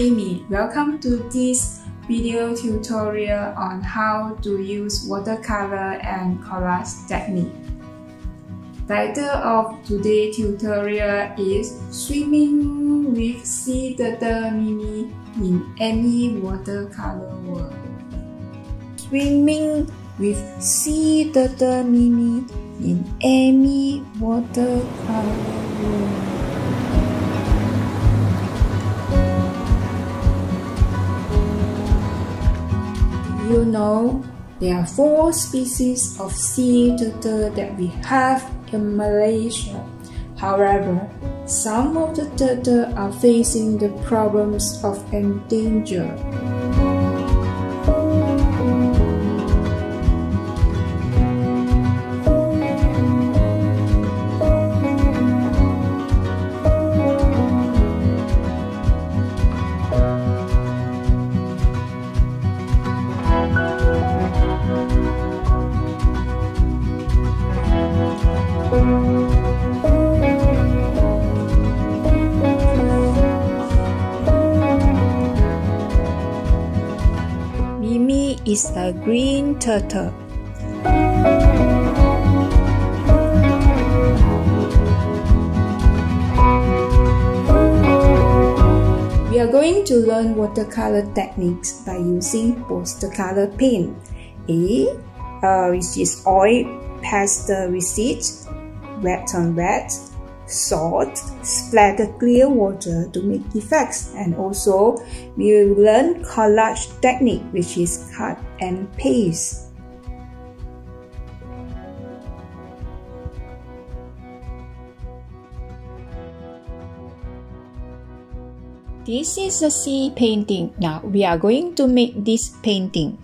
am Ammi. Welcome to this video tutorial on how to use watercolor and collage technique. Title of today's tutorial is Swimming with Sea Turtle Mimi in Ammi Watercolor World. Swimming with Sea Turtle Mimi in Ammi watercolor world. You know there are four species of sea turtle that we have in Malaysia. However, some of the turtle are facing the problems of endangered. Is a green turtle. We are going to learn watercolor techniques by using watercolor paint. A, uh, which is oil pastel resist, wet on wet, salt, splatter clear water to make effects and also we will learn collage technique which is cut and paste. This is a sea painting. Now we are going to make this painting.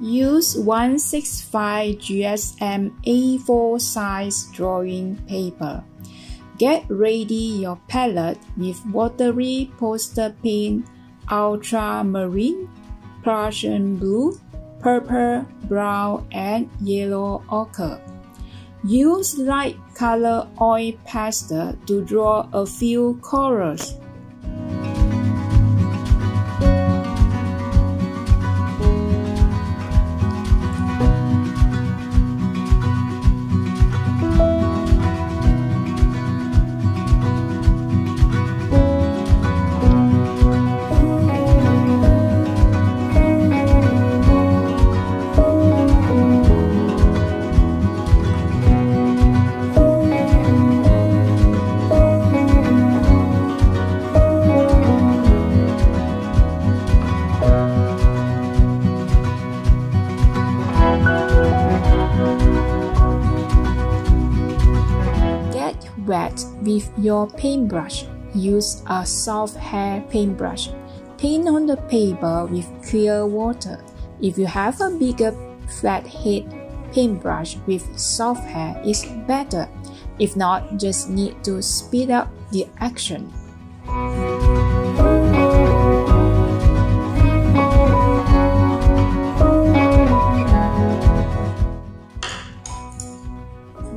Use 165 GSM A4 size drawing paper. Get ready your palette with watery poster paint, ultramarine, Prussian blue, purple, brown, and yellow ochre. Use light color oil pastel to draw a few colors. Wet with your paintbrush. Use a soft hair paintbrush. Paint on the paper with clear water. If you have a bigger flat head paintbrush with soft hair is better. If not, just need to speed up the action.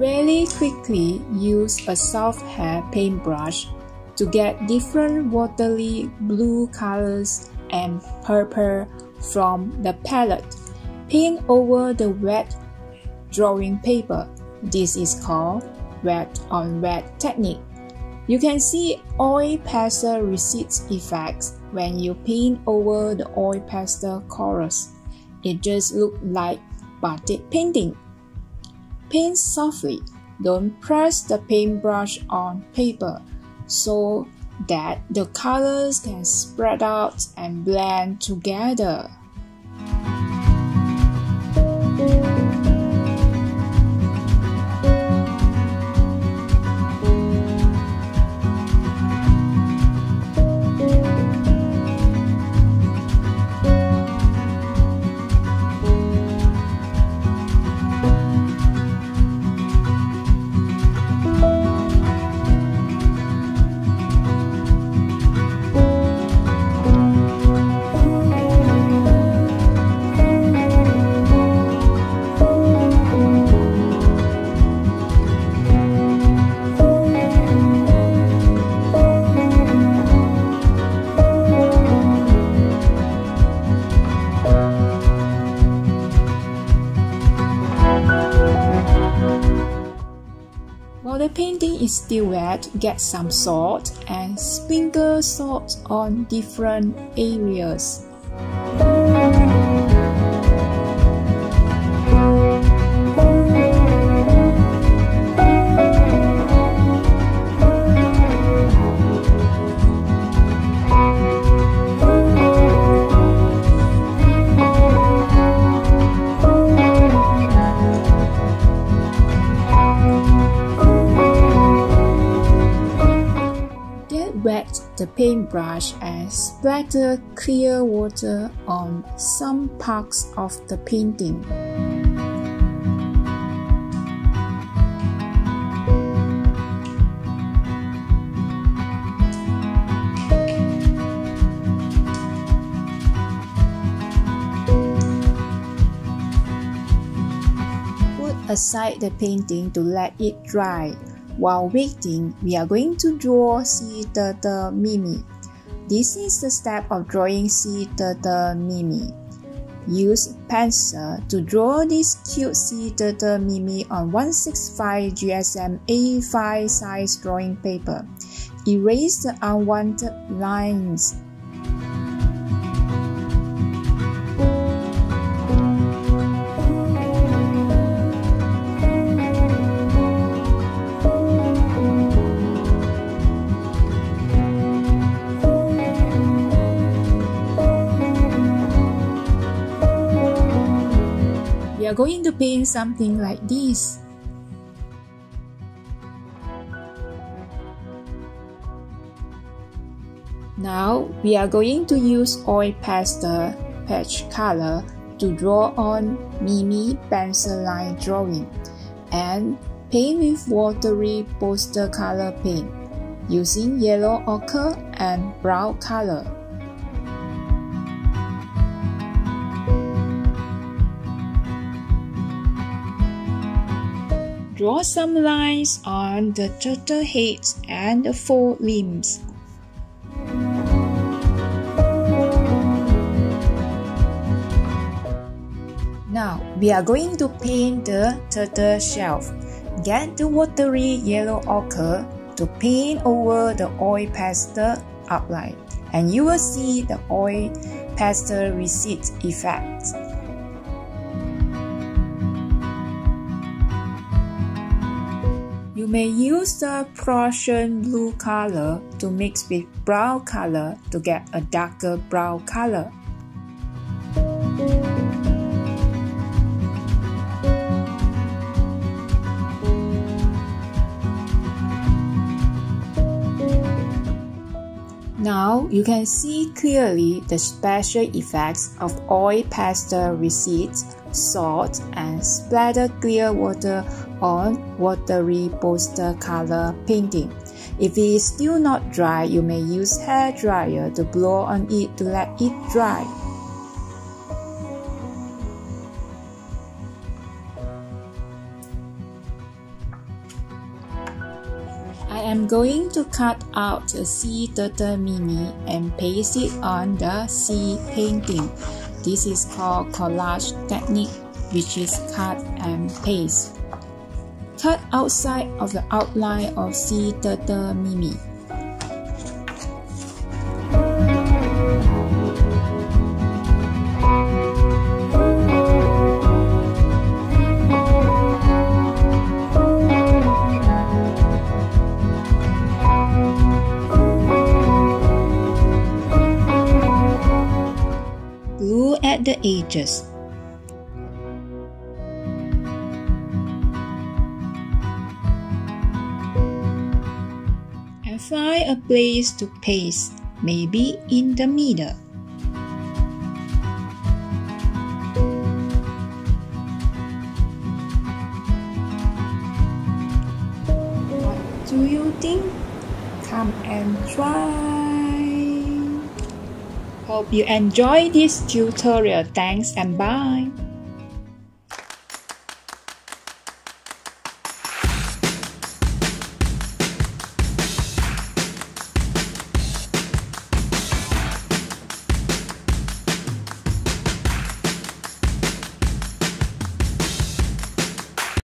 Really quickly use a soft hair paintbrush to get different watery blue colors and purple from the palette. Paint over the wet drawing paper. This is called wet on wet technique. You can see oil pastel resist effects when you paint over the oil pastel colors. It just looks like batik painting. Paint softly. Don't press the paintbrush on paper so that the colors can spread out and blend together. The painting is still wet, get some salt and sprinkle salt on different areas. Paintbrush and splatter clear water on some parts of the painting. Put aside the painting to let it dry. While waiting, we are going to draw sea turtle Mimi. This is the step of drawing sea turtle Mimi. Use pencil to draw this cute sea turtle Mimi on 165 GSM A5 size drawing paper. Erase the unwanted lines are going to paint something like this. Now we are going to use oil pastel patch color to draw on Mimi pencil line drawing and paint with watery poster color paint using yellow ochre and brown color. Draw some lines on the turtle head and the four limbs. Now we are going to paint the turtle shell. Get the watery yellow ochre to paint over the oil pastel outline and you will see the oil pastel resist effect. May use the Prussian blue color to mix with brown color to get a darker brown color. Now you can see clearly the special effects of oil pastel resist, salt, and splatter clear water on watery poster color painting. If it is still not dry, you may use hair dryer to blow on it to let it dry. I am going to cut out a sea turtle Mimi and paste it on the sea painting. This is called collage technique, which is cut and paste. Cut outside of the outline of turtle Mimi. The edges. find a place to paste, maybe in the middle. What do you think? Come and try! Hope you enjoy this tutorial. Thanks and bye!